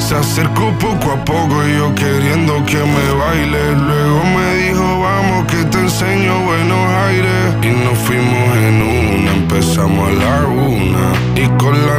Se acercó poco a poco y yo queriendo que me baile. Luego me dijo, vamos que te enseño buenos aires. Y nos fuimos en una, empezamos a la una. Y con la